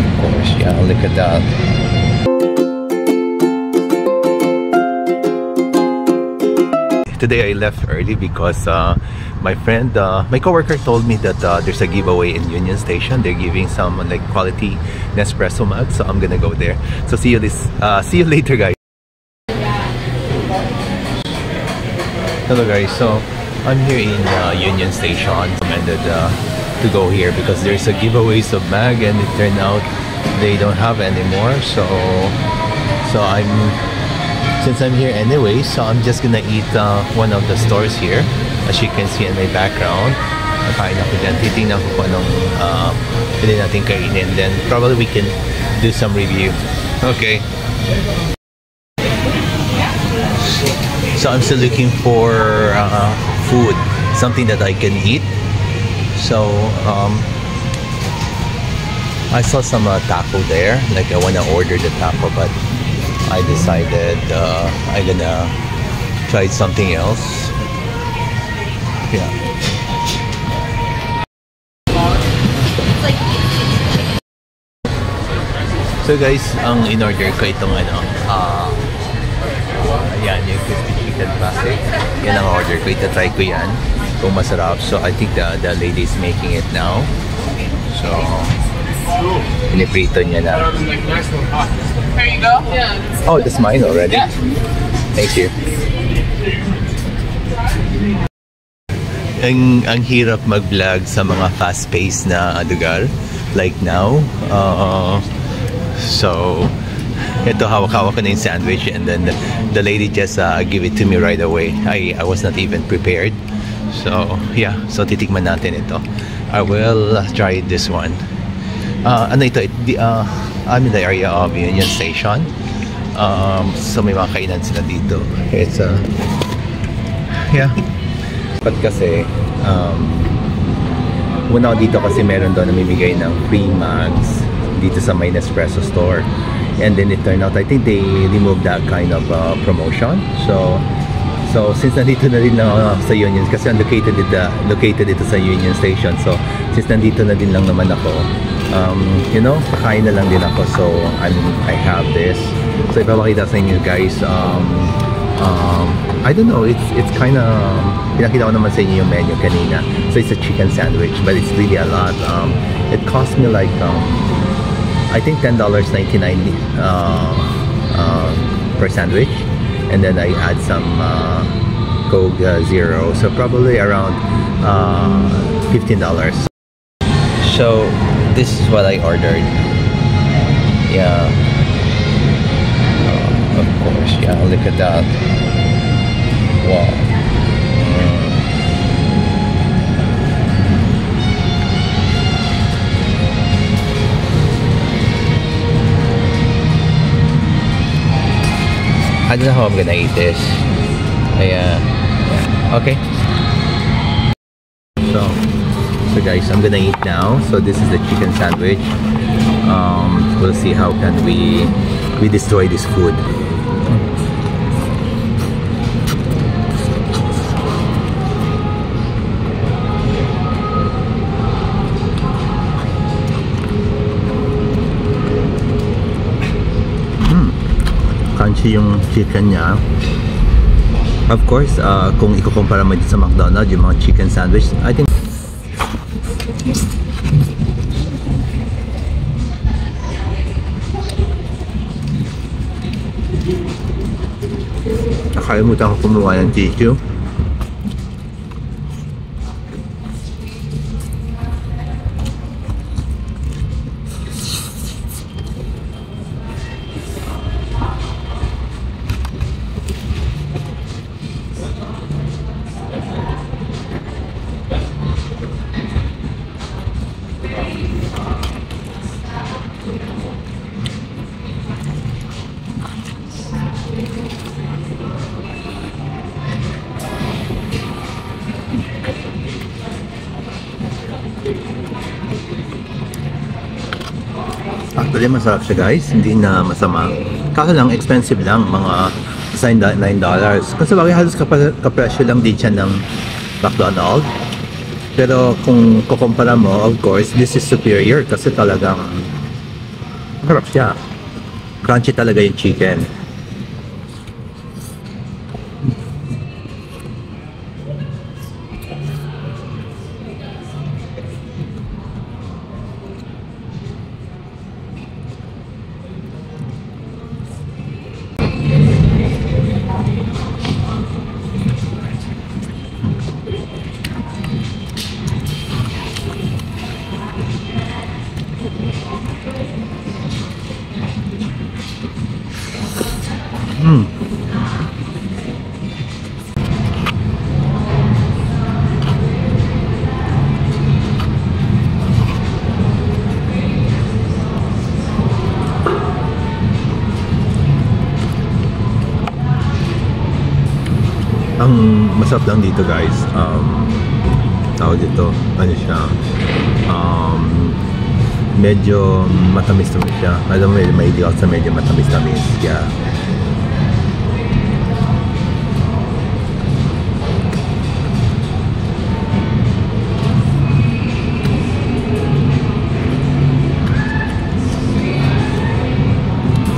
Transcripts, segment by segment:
Of course, yeah, look at that. Today I left early because uh, my friend, uh, my coworker told me that uh, there's a giveaway in Union Station. They're giving some like quality Nespresso mugs, so I'm gonna go there. So see you this, uh, see you later, guys. Hello, guys. So I'm here in uh, Union Station. Uh, to go here because there's a giveaways of mag, and it turned out they don't have anymore. So, so I'm since I'm here anyway, so I'm just gonna eat uh, one of the stores here. As you can see in my background, nakain ako dyan. Titingnan ko kung uh. Then probably we can do some review. Okay. So I'm still looking for uh, food, something that I can eat. So um, I saw some uh, taco there. Like I wanna order the taco, but I decided uh, I'm gonna try something else. Yeah. So guys, ang in-order ko itong ano, ah, ayan, yung crispy chicken. Yan ang order ko. Ita-try ko yan kung masarap. So I think the, the lady is making it now. So, piniprito niya na. There you go. Yeah. Oh, that's mine already. Thank you. Ang, ang hirap mag-vlog sa mga fast-paced na lugar like now. Uh, so, ito hawak-hawak ko na yung sandwich and then the, the lady just uh, give it to me right away. I, I was not even prepared. So, yeah. So, titikman natin ito. I will try this one. Uh, ano ito? It, the, uh, I'm in the area of Union Station. Um, so may mga kainan sila dito. It's uh, yeah. But kasi um, una dito kasi meron doon namimigay ng free mugs dito sa may Nespresso store. And then it turned out, I think they removed that kind of uh, promotion. So, so since nandito na rin na sa Union, kasi I'm located dito, located dito sa Union Station. So, since nandito na din lang naman ako, um, you know, kakain na lang din ako. So, I'm, I have this. So, ipapakita sa inyo guys, um, um, I don't know, it's it's kind of, pinakita ko naman sa inyo yung menu kanina. So, it's a chicken sandwich, but it's really a lot. Um, it cost me like, um, I think $10.99 uh, uh, per sandwich. And then I add some uh, Coke uh, Zero. So, probably around uh, $15. So, this is what I ordered. Yeah. Uh, of course, yeah, look at that. Wow. I don't know how I'm gonna eat this. I, uh, okay. So, so guys, I'm gonna eat now. So this is the chicken sandwich. Um, we'll see how can we we destroy this food. Crunchy yung chicken niya. Of course, uh, kung ikukumpara mo sa McDonald's, yung mga chicken sandwich, I think Nakalimutan ko kumuha ng tissue. Actually, masarap siya guys. Hindi na masama. Kaso lang, expensive lang. Mga sign $9. Kasi bagay halos kapa- kapresyo lang din siya ng McDonald's. Pero kung kukumpara mo, of course, this is superior kasi talagang Sarap siya. Crunchy talaga yung chicken. Ang masarap lang dito guys, um, tawag dito, ano siya, um, medyo matamis-tamis siya. Alam mo, mahilig ako sa medyo matamis-tamis. Yeah.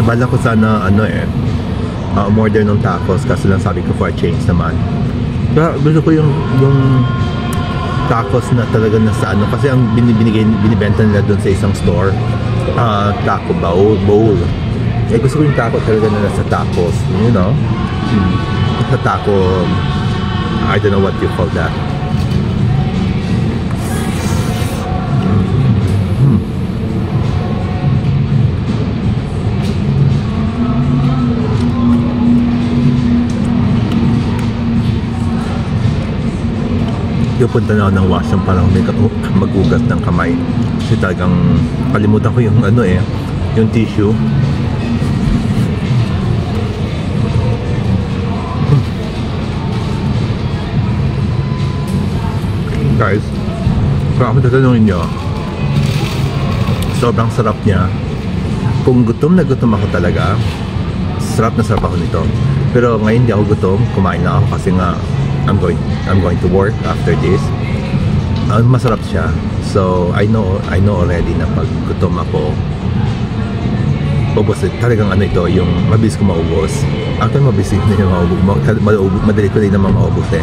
Bala ko sana ano eh, uh, umorder ng tacos kasi lang sabi ko for a change naman. Pero gusto ko yung yung tacos na talaga nasa ano kasi ang binibigay binibenta nila doon sa isang store uh, taco bowl bowl eh gusto ko yung taco talaga na nasa tacos you know hmm. sa taco I don't know what you call that pupunta na ako ng washroom para may magugas ng kamay. Kasi talagang kalimutan ko yung ano eh, yung tissue. Guys, kung ako tatanungin nyo, sobrang sarap niya. Kung gutom na gutom ako talaga, sarap na sarap ako nito. Pero ngayon hindi ako gutom, kumain na ako kasi nga I'm going I'm going to work after this. Uh, masarap siya. So I know I know already na pag gutom ako ubos talagang ano ito yung mabilis ko maubos actually mabilis ko na yung maubos madali ko din naman maubos eh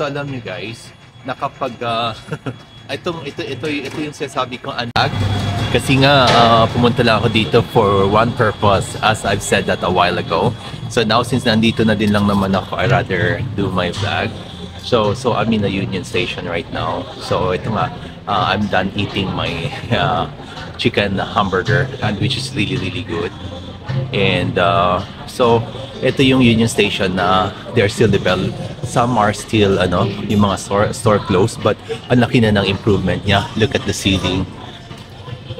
So alam niyo guys, na kapag uh, itong ito ito ito yung sinasabi kong anak kasi nga uh, pumunta lang ako dito for one purpose as I've said that a while ago. So now since nandito na din lang naman ako, I rather do my vlog. So so I'm in a Union Station right now. So ito nga uh, I'm done eating my uh, chicken hamburger and which is really really good. And uh, so ito yung Union Station na they're still developed. Some are still ano, yung mga store, store closed but ang laki na ng improvement niya. Look at the ceiling.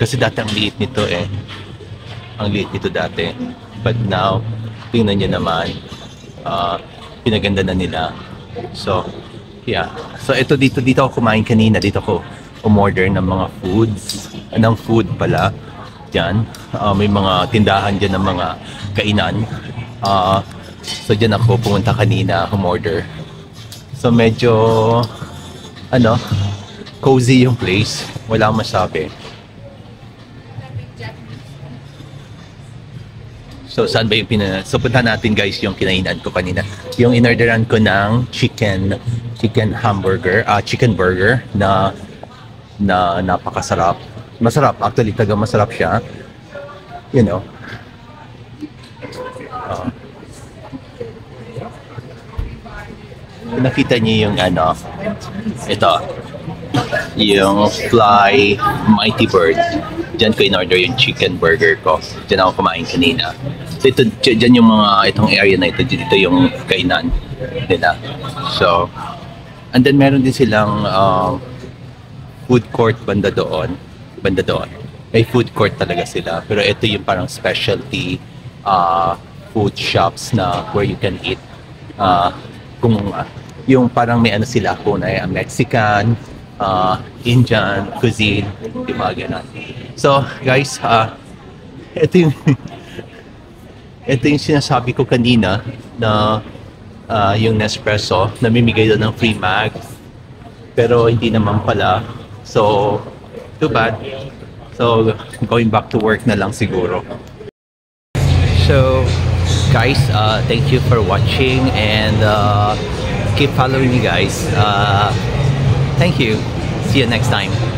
Kasi dati ang liit nito eh. Ang liit nito dati. But now, tingnan niyo naman, uh, pinaganda na nila. So, yeah. So ito dito dito ako kumain kanina. Dito ako umorder ng mga foods. Ng food pala. Diyan. Uh, may mga tindahan dyan ng mga kainan. Uh, so dyan ako pumunta kanina umorder. So medyo ano cozy yung place. Wala masabi. So saan ba yung pina... So punta natin guys yung kinainan ko kanina. Yung inorderan ko ng chicken chicken hamburger, ah chicken burger na na napakasarap. Masarap actually taga masarap siya. You know. Nakita niyo yung ano ito yung fly mighty bird Diyan ko in-order yung chicken burger ko. Diyan ako kumain kanina. So ito, diyan yung mga, itong area na ito, dito yung kainan nila. So, and then meron din silang uh, food court banda doon. Banda doon. May food court talaga sila. Pero ito yung parang specialty uh, food shops na where you can eat uh, kung uh, yung parang may ano sila kung ay Mexican, uh, Indian cuisine, yung mga ganun. So, guys, uh, ito yung ito yung sinasabi ko kanina na uh, yung Nespresso, namimigay doon ng free mag. Pero hindi naman pala. So, too bad. So, going back to work na lang siguro. So, guys, uh, thank you for watching and uh, keep following me guys. Uh, thank you. See you next time.